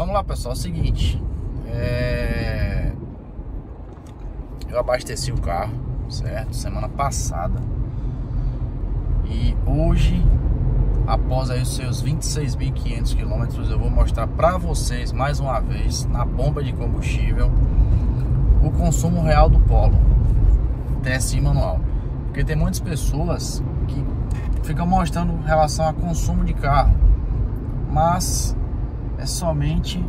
Vamos lá, pessoal. É o seguinte. É... Eu abasteci o carro, certo? Semana passada. E hoje, após aí os seus 26.500 quilômetros, eu vou mostrar para vocês mais uma vez na bomba de combustível o consumo real do Polo TSI manual. Porque tem muitas pessoas que ficam mostrando relação a consumo de carro, mas é somente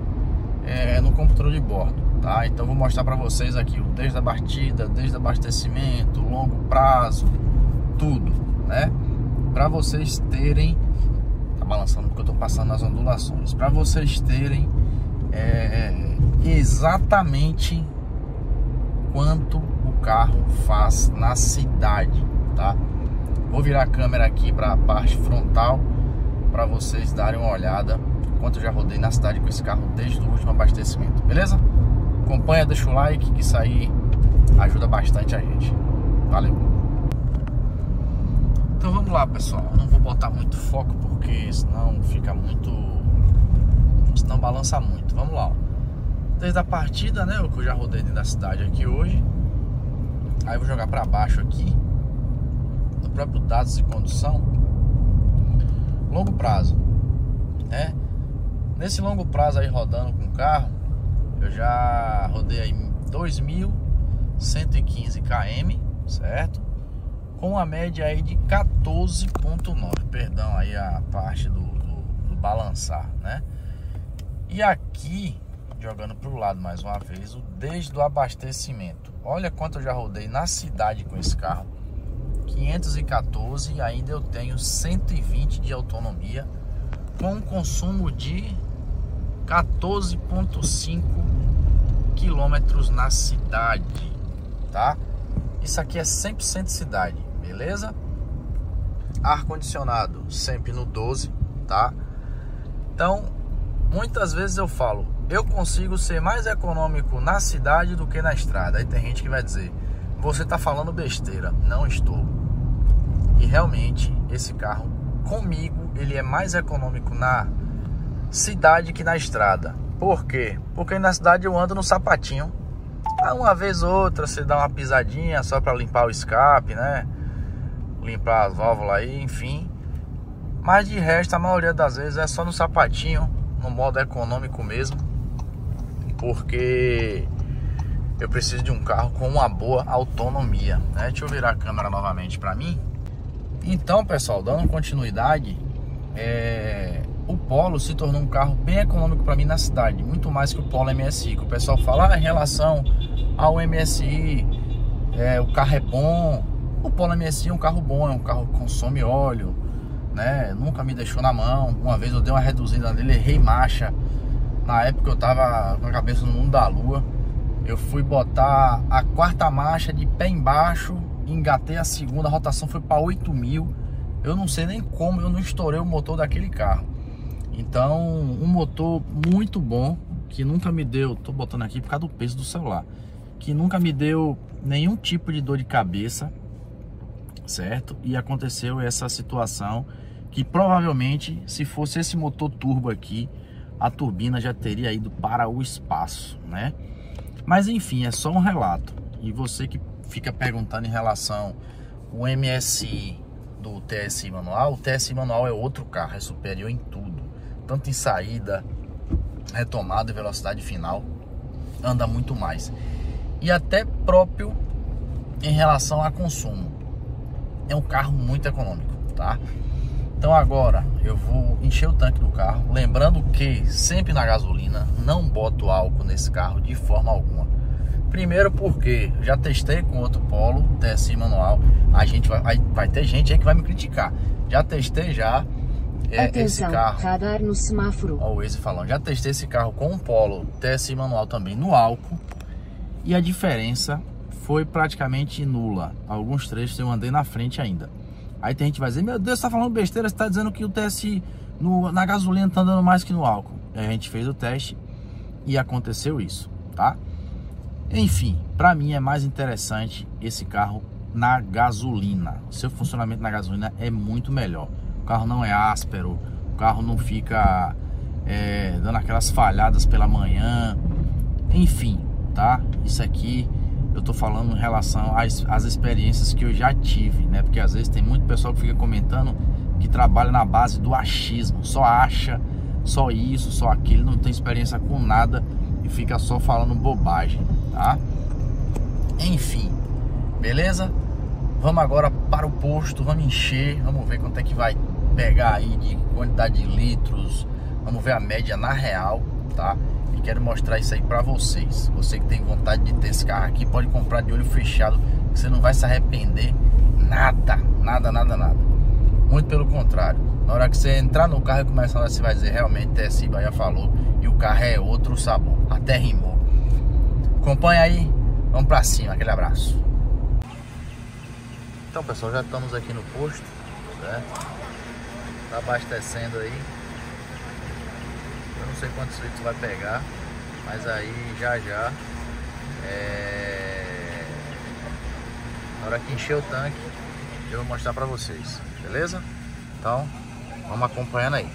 é, no computador de bordo, tá? Então vou mostrar para vocês aqui o desde a partida, desde abastecimento, longo prazo, tudo, né? Para vocês terem, tá balançando porque eu tô passando nas ondulações, para vocês terem é, exatamente quanto o carro faz na cidade, tá? Vou virar a câmera aqui para a parte frontal para vocês darem uma olhada quanto eu já rodei na cidade com esse carro desde o último abastecimento, beleza? Acompanha, deixa o like que isso aí ajuda bastante a gente. Valeu! Então vamos lá, pessoal. Não vou botar muito foco porque senão fica muito senão balança muito. Vamos lá. Ó desde a partida, né? O que eu já rodei dentro da cidade aqui hoje. Aí eu vou jogar para baixo aqui. No próprio dados de condução. Longo prazo. Né? Nesse longo prazo aí rodando com o carro, eu já rodei aí 2.115 km, certo? Com a média aí de 14.9, perdão aí a parte do, do, do balançar, né? E aqui jogando para o lado mais uma vez, o desde o abastecimento. Olha quanto eu já rodei na cidade com esse carro. 514 e ainda eu tenho 120 de autonomia com um consumo de 14.5 quilômetros na cidade, tá? Isso aqui é 100% cidade, beleza? Ar condicionado sempre no 12, tá? Então, muitas vezes eu falo, eu consigo ser mais econômico na cidade do que na estrada. Aí tem gente que vai dizer, você está falando besteira. Não estou. E realmente, esse carro, comigo, ele é mais econômico na cidade que na estrada. Por quê? Porque na cidade eu ando no sapatinho. Uma vez ou outra você dá uma pisadinha só para limpar o escape, né? Limpar as válvulas aí, enfim. Mas de resto, a maioria das vezes é só no sapatinho, no modo econômico mesmo porque eu preciso de um carro com uma boa autonomia. Né? Deixa eu virar a câmera novamente para mim. Então, pessoal, dando continuidade, é... o Polo se tornou um carro bem econômico para mim na cidade, muito mais que o Polo MSI. Que o pessoal fala ah, em relação ao MSI, é, o carro é bom. O Polo MSI é um carro bom, é um carro que consome óleo, né? Nunca me deixou na mão. Uma vez eu dei uma reduzida nele, errei marcha na época eu tava com a cabeça no mundo da lua. Eu fui botar a quarta marcha de pé embaixo, engatei a segunda, a rotação foi para 8 mil. Eu não sei nem como eu não estourei o motor daquele carro. Então, um motor muito bom, que nunca me deu, tô botando aqui por causa do peso do celular, que nunca me deu nenhum tipo de dor de cabeça, certo? E aconteceu essa situação que provavelmente, se fosse esse motor turbo aqui, a turbina já teria ido para o espaço, né? Mas enfim, é só um relato. E você que fica perguntando em relação o MSI do TSI manual, o TSI manual é outro carro, é superior em tudo, tanto em saída, retomada e velocidade final, anda muito mais. E até próprio em relação a consumo. É um carro muito econômico, tá? Então agora eu vou encher o tanque do carro, lembrando que sempre na gasolina não boto álcool nesse carro de forma alguma. Primeiro porque já testei com outro Polo TSI manual, a gente vai, vai, vai ter gente aí que vai me criticar. Já testei já é, Atenção, esse carro. radar no semáforo. Ó, o Waze falando, já testei esse carro com um Polo TSI manual também no álcool e a diferença foi praticamente nula. Alguns trechos eu andei na frente ainda. Aí tem gente que vai dizer, meu Deus, você tá falando besteira, você tá dizendo que o TSI no, na gasolina tá andando mais que no álcool. Aí a gente fez o teste e aconteceu isso, tá? Enfim, para mim é mais interessante esse carro na gasolina. O seu funcionamento na gasolina é muito melhor. O carro não é áspero, o carro não fica é, dando aquelas falhadas pela manhã, enfim, tá? Isso aqui eu tô falando em relação às, às experiências que eu já tive, né? Porque às vezes tem muito pessoal que fica comentando que trabalha na base do achismo, só acha só isso, só aquilo, não tem experiência com nada e fica só falando bobagem, tá? Enfim, beleza? Vamos agora para o posto, vamos encher, vamos ver quanto é que vai pegar aí de quantidade de litros, vamos ver a média na real, tá? E quero mostrar isso aí para vocês. Você que tem vontade de ter esse carro aqui, pode comprar de olho fechado, que você não vai se arrepender nada, nada, nada, nada. Muito pelo contrário. Na hora que você entrar no carro e começar a você vai dizer, realmente TSI Bahia falou, e o carro é outro sabor, até rimou. Acompanha aí, vamos pra cima, aquele abraço. Então pessoal, já estamos aqui no posto, certo? Tá abastecendo aí. Eu não sei quantos litros vai pegar, mas aí já já é... na hora que encher o tanque eu vou mostrar pra vocês, beleza? Então, vamos acompanhando aí.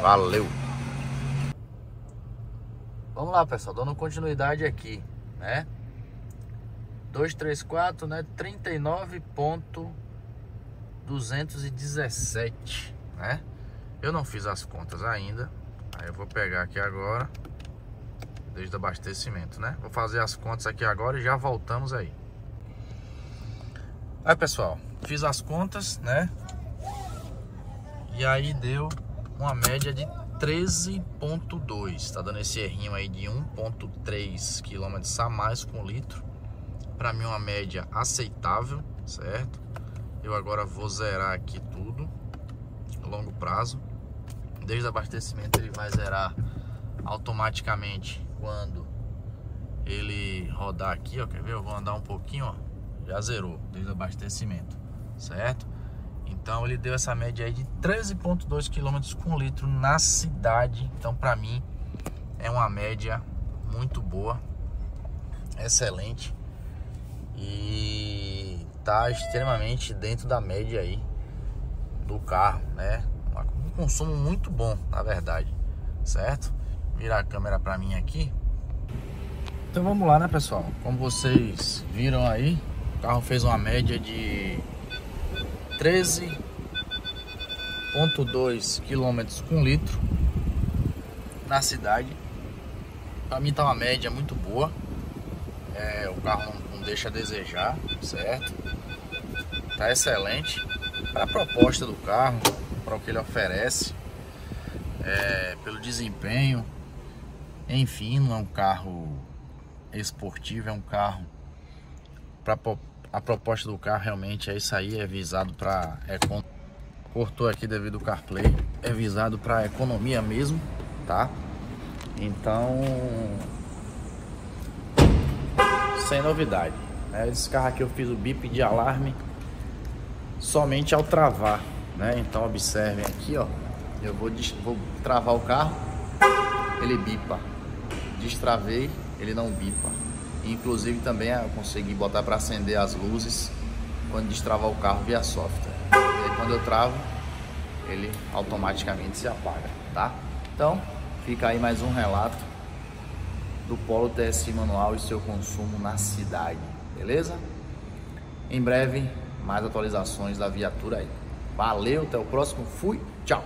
Valeu! Vamos lá, pessoal, dando continuidade aqui, né? 234, né? 39.217 né? Eu não fiz as contas ainda. Aí eu vou pegar aqui agora. Desde o abastecimento, né? Vou fazer as contas aqui agora e já voltamos aí. Aí, pessoal, fiz as contas, né? E aí deu uma média de 13.2. Tá dando esse errinho aí de 1.3 km a mais com litro. Para mim uma média aceitável, certo? Eu agora vou zerar aqui tudo longo prazo. Desde o abastecimento ele vai zerar automaticamente quando ele rodar aqui, ó, quer ver? Eu vou andar um pouquinho, ó, já zerou desde o abastecimento, certo? Então ele deu essa média aí de 13.2 km com litro na cidade. Então para mim é uma média muito boa, excelente e tá extremamente dentro da média aí do carro, né? Um consumo muito bom, na verdade, certo? Virar a câmera para mim aqui. Então vamos lá, né, pessoal? Como vocês viram aí, o carro fez uma média de 13.2 km com litro na cidade. Para mim tá uma média muito boa. É, o carro não, não deixa a desejar, certo? Tá excelente a proposta do carro, para o que ele oferece, é, pelo desempenho. Enfim, não é um carro esportivo, é um carro para a proposta do carro realmente é isso aí, é visado para é, cortou aqui devido ao CarPlay, é visado para economia mesmo, tá? Então, sem novidade. Né? Esse carro aqui eu fiz o bip de alarme somente ao travar, né? Então observem aqui, ó. Eu vou, vou travar o carro, ele bipa. Destravei, ele não bipa. Inclusive também eu consegui botar para acender as luzes quando destravar o carro via software. E aí quando eu travo, ele automaticamente se apaga, tá? Então, fica aí mais um relato do Polo TSI manual e seu consumo na cidade, beleza? Em breve mais atualizações da viatura aí. Valeu, até o próximo. Fui, tchau.